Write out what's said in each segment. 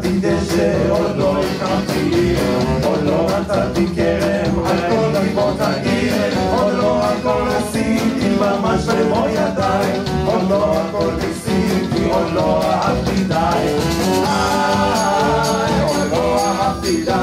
κατήδεσαι όλο η καμπή, όλο όλο αλκοόλ υποταγίε, όλο αλκοόλ όλο μαμάς πρεμόγιατάι, όλο αλκοόλ δυσύτη, όλο αγαπητάι. Όλο αγαπητάι.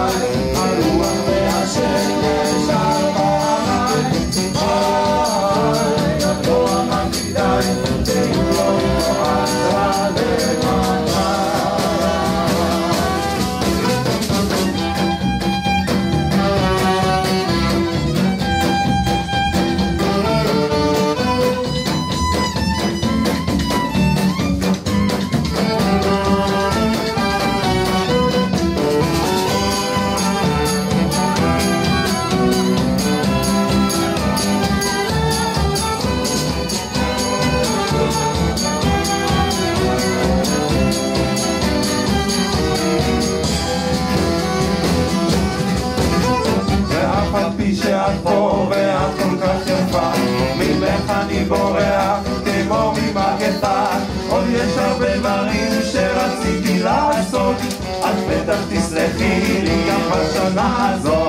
לך תסלחי לי גם בשנה הזאת.